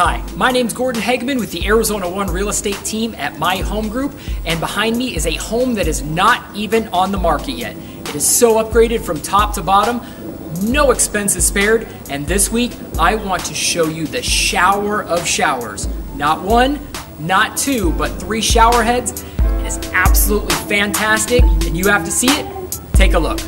Hi, my name's Gordon Hageman with the Arizona One Real Estate team at My Home Group, and behind me is a home that is not even on the market yet. It is so upgraded from top to bottom, no expenses spared, and this week I want to show you the shower of showers. Not one, not two, but three shower heads. It is absolutely fantastic, and you have to see it. Take a look.